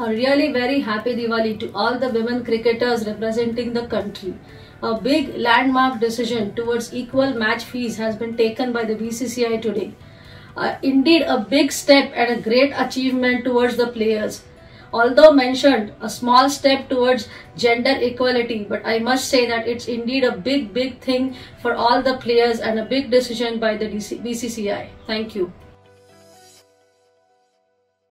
A really very happy Diwali to all the women cricketers representing the country. A big landmark decision towards equal match fees has been taken by the BCCI today. Uh, indeed, a big step and a great achievement towards the players. Although mentioned a small step towards gender equality, but I must say that it's indeed a big, big thing for all the players and a big decision by the BCCI. Thank you.